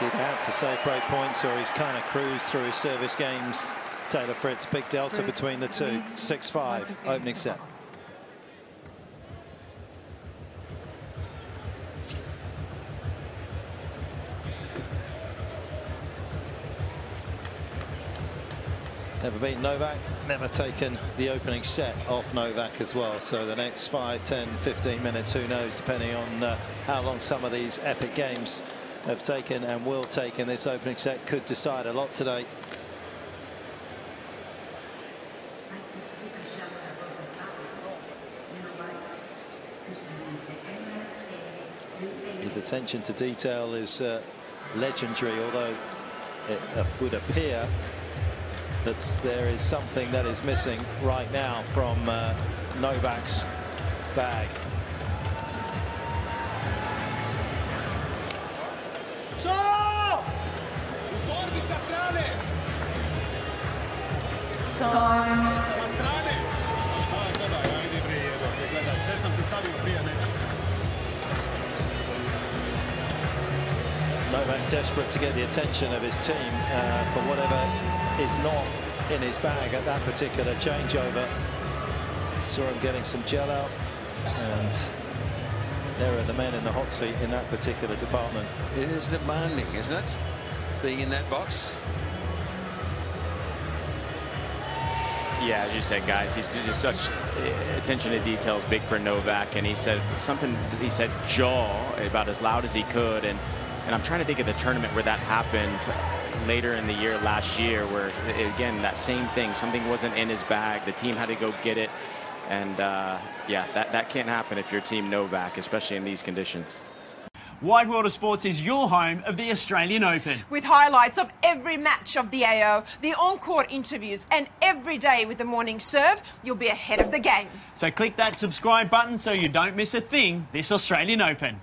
Either had to save break points or he's kind of cruised through his service games. Taylor Fritz, big delta between the two. 6-5 opening set. Never beaten Novak, never taken the opening set off Novak as well. So the next 5, 10, 15 minutes, who knows, depending on uh, how long some of these epic games have taken and will take in this opening set, could decide a lot today. His attention to detail is uh, legendary, although it uh, would appear that there is something that is missing right now from uh, Novak's bag. Novak desperate to get the attention of his team uh, for whatever is not in his bag at that particular changeover. Saw him getting some gel out and there are the men in the hot seat in that particular department. It is demanding, isn't it? Being in that box. Yeah, as you said, guys, he's just such eh, attention to detail is big for Novak, and he said something. He said jaw about as loud as he could, and and I'm trying to think of the tournament where that happened later in the year last year where again that same thing something wasn't in his bag the team had to go get it and uh, yeah that that can't happen if your team Novak especially in these conditions Wide World of Sports is your home of the Australian Open. With highlights of every match of the AO, the on-court interviews, and every day with the morning serve, you'll be ahead of the game. So click that subscribe button so you don't miss a thing this Australian Open.